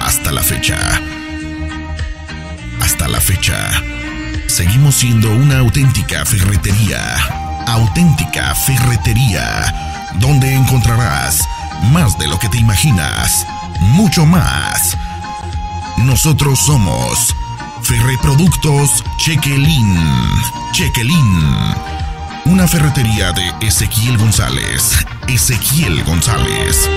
Hasta la fecha. Hasta la fecha, seguimos siendo una auténtica ferretería. Auténtica ferretería, donde encontrarás más de lo que te imaginas, mucho más. Nosotros somos Ferreproductos Chequelín. Chequelín. Una ferretería de Ezequiel González. Ezequiel González.